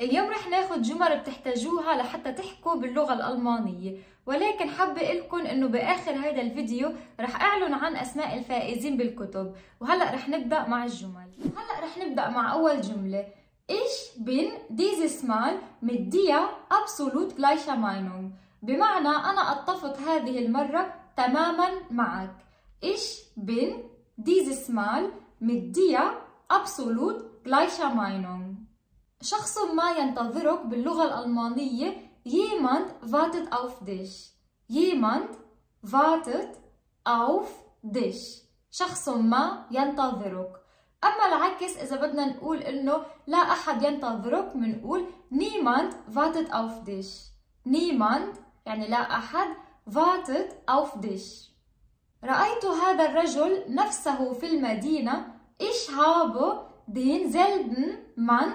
اليوم رح ناخد جمل بتحتاجوها لحتى تحكوا باللغة الألمانية. ولكن حابة لكم إنه بآخر هذا الفيديو رح أعلن عن أسماء الفائزين بالكتب. وهلأ رح نبدأ مع الجمل. هلأ رح نبدأ مع أول جملة. Ich bin dieses Mal mit dir absolut gleicher Meinung بمعنى أنا أتفق هذه المرة تماما معك. Ich bin dieses Mal mit dir absolut gleicher Meinung شخص ما ينتظرك باللغة الألمانية. jemand wartet auf dich jemand wartet auf dich شخص ما ينتظرك. أما العكس إذا بدنا نقول إنه لا أحد ينتظرك بنقول niemand wartet auf dich niemand يعني لا أحد wartet auf dich رأيت هذا الرجل نفسه في المدينة. ich habe denselben Mann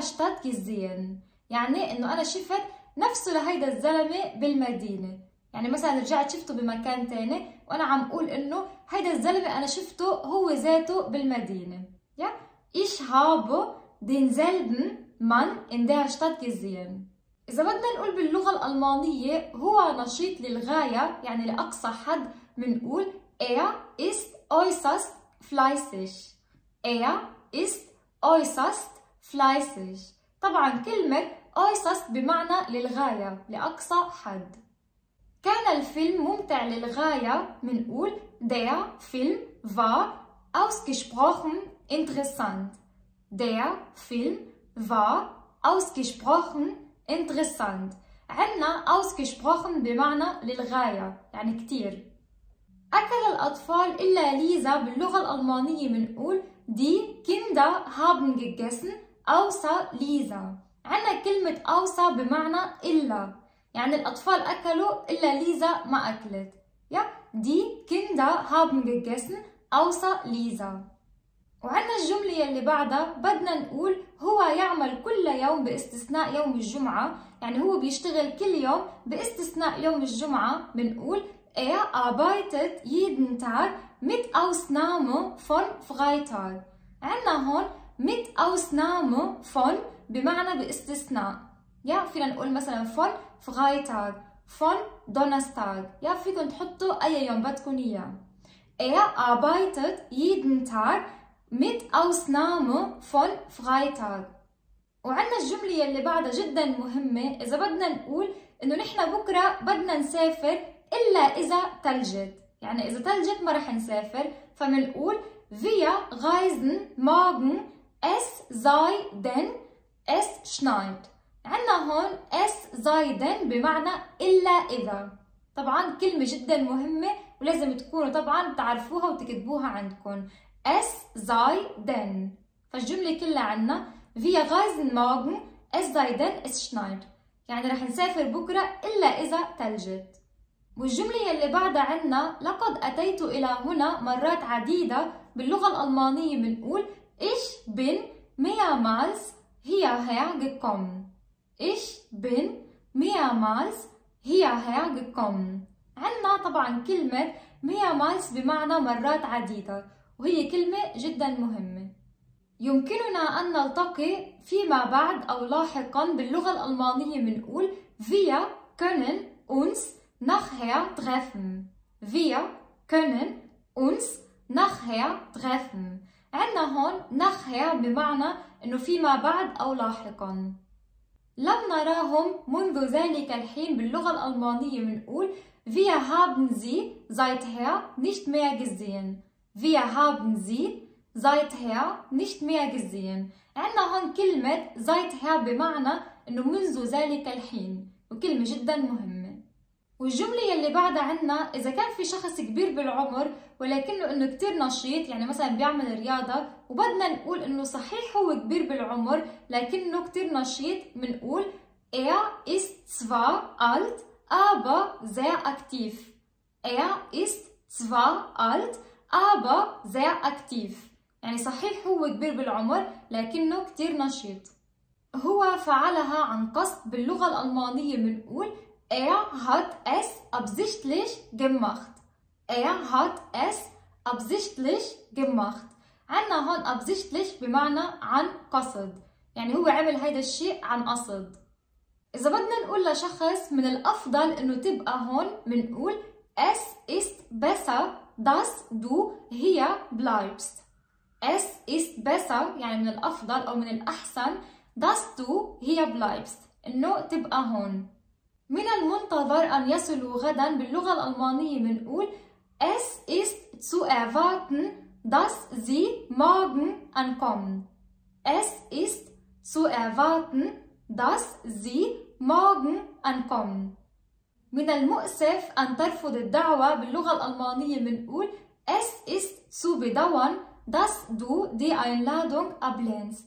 Stadt gesehen يعني إنه أنا شفت نفسه لهيدا الزلمة بالمدينة. يعني مثلا رجعت شفته بمكان تاني وأنا عم أقول إنه هيدا الزلمة أنا شفته هو ذاته بالمدينة. ja ich habe denselben Mann in der Stadt gesehen إذا بدنا نقول باللغة الألمانية هو نشيط للغاية يعني لأقصى حد بنقول er ist äußerst fleißig er ist äußerst سلايسج طبعا كلمة أوصص بمعنى للغاية لأقصى حد. كان الفيلم ممتع للغاية منقول der Film war ausgesprochen interessant. فيلم Film war ausgesprochen interessant. عنا ausgesprochen بمعنى للغاية يعني كتير. أكل الأطفال إلا ليزا باللغة الألمانية منقول دي Kinder هابن gegessen außer Lisa عنا كلمة außer بمعنى إلا. يعني الأطفال أكلوا إلا ليزا ما أكلت. ja die Kinder haben gegessen außer Lisa وعندنا الجملة اللي بعدها بدنا نقول هو يعمل كل يوم باستثناء يوم الجمعة. يعني هو بيشتغل كل يوم باستثناء يوم الجمعة. بنقول er arbeitet jeden Tag mit Ausnahme von Freitag عندنا هون mit Ausnahme von بمعنى باستثناء. يا فينا نقول مثلا von Freitag von Donnerstag يا فيكم تحطوا أي يوم بدكم إياه. er arbeitet jeden Tag mit Ausnahme von Freitag وعندنا الجملة اللي بعدها جدا مهمة. إذا بدنا نقول إنه نحن بكرة بدنا نسافر إلا إذا تلجت. يعني إذا تلجت ما رح نسافر. فبنقول wir reisen morgen sei denn es schneit عندنا هون sei denn بمعنى إلا إذا. طبعا كلمة جدا مهمة ولازم تكونوا طبعا تعرفوها وتكتبوها عندكم. Sei denn فالجملة كلها عنا reisen morgen es sei denn es schneit يعني رح نسافر بكرة إلا إذا تلجت. والجملة اللي بعدها عنا لقد أتيت إلى هنا مرات عديدة باللغة الألمانية بنقول ich bin mehrmals hierher gekommen ich bin mehrmals hierher gekommen عنا طبعا كلمة mehrmals بمعنى مرات عديدة وهي كلمة جدا مهمة يمكننا أن نلتقي فيما بعد أو لاحقا باللغة الألمانية بنقول wir können uns nachher treffen wir können uns nachher treffen عندنا هون nachher بمعنى إنه فيما بعد أو لاحقا. لم نراهم منذ ذلك الحين باللغة الألمانية بنقول wir haben sie seither nicht mehr gesehen. Wir haben sie seither nicht mehr gesehen. عندنا هون كلمة seither بمعنى إنه منذ ذلك الحين. وكلمة جدا مهمة. والجملة يلي بعدها عنا إذا كان في شخص كبير بالعمر ولكنه إنه كتير نشيط يعني مثلا بيعمل رياضة وبدنا نقول إنه صحيح هو كبير بالعمر لكنه كتير نشيط بنقول er ist zwar alt aber sehr aktiv er ist zwar alt aber sehr aktiv يعني صحيح هو كبير بالعمر لكنه كتير نشيط. هو فعلها عن قصد باللغة الألمانية بنقول er hat es absichtlich gemacht er hat es absichtlich gemacht عنا هون absichtlich بمعنى عن قصد يعني هو عمل هيدا الشيء عن قصد إذا بدنا نقول لشخص من الأفضل إنه تبقى هون بنقول es ist besser dass du hier bleibst es ist besser يعني من الأفضل أو من الأحسن dass du hier bleibst إنه تبقى هون من المنتظر أن يصلوا غدا باللغة الألمانية بنقول es ist zu erwarten dass sie morgen ankommen es ist zu erwarten dass sie morgen ankommen من المؤسف أن ترفض الدعوة باللغة الألمانية بنقول es ist zu bedauern dass du die Einladung ablehnst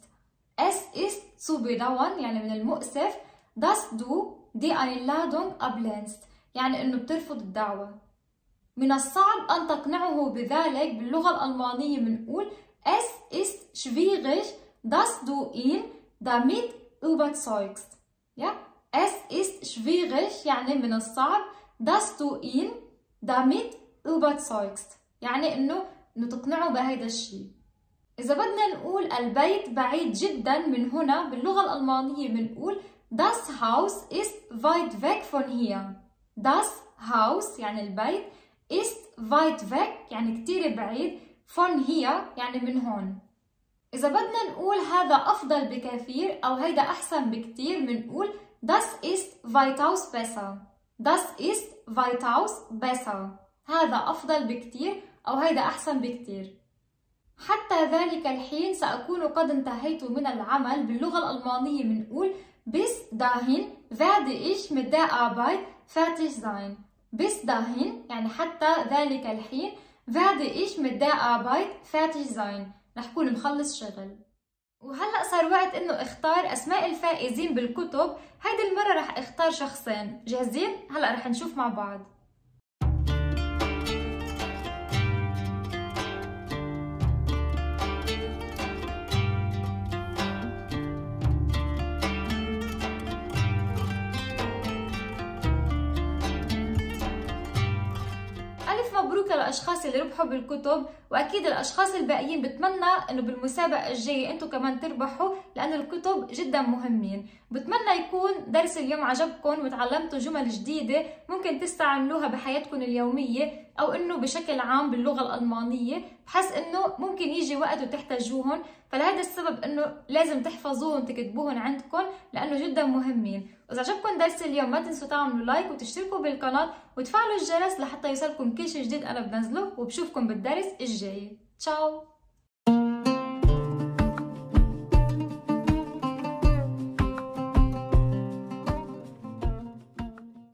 es ist zu bedauern يعني من المؤسف dass du die Einladung ablehnst يعني إنه بترفض الدعوة. من الصعب أن تقنعه بذلك باللغة الألمانية بنقول es ist schwierig dass du ihn damit überzeugst ja es ist schwierig يعني من الصعب dass du ihn damit überzeugst يعني إنه انه تقنعه بهيدا الشيء. إذا بدنا نقول البيت بعيد جدا من هنا باللغة الألمانية بنقول Das Haus ist weit weg von hier. Das Haus يعني البيت ist weit weg يعني كتير بعيد von hier يعني من هون. إذا بدنا نقول هذا أفضل بكثير أو هيدا أحسن بكتير بنقول Das ist weitaus besser. Das ist weitaus besser. هذا أفضل بكتير أو هيدا أحسن بكتير. حتى ذلك الحين سأكون قد انتهيت من العمل باللغة الألمانية بنقول Bis dahin werde ich mit der Arbeit fertig sein. Bis dahin يعني حتى ذلك الحين werde ich mit der Arbeit fertig sein. رح كون مخلص شغل. وهلأ صار وقت إنه إختار أسماء الفائزين بالكتب، هيدي المرة رح أختار شخصين، جاهزين؟ هلأ رح نشوف مع بعض. مبروك للأشخاص اللي ربحوا بالكتب وأكيد الأشخاص الباقيين بتمنى إنه بالمسابقة الجاية أنتم كمان تربحوا لأنه الكتب جدا مهمين. بتمنى يكون درس اليوم عجبكم وتعلمتوا جمل جديدة ممكن تستعملوها بحياتكم اليومية أو إنه بشكل عام باللغة الألمانية بحس إنه ممكن يجي وقت وتحتاجوهم فلهذا السبب إنه لازم تحفظوهم وتكتبوهم عندكم لأنه جدا مهمين. وإذا عجبكم درس اليوم ما تنسوا تعملوا لايك وتشتركوا بالقناة وتفعلوا الجرس لحتى يوصلكم كل شيء جديد أنا بنزله وبشوفكم بالدرس الجاي. تشاو!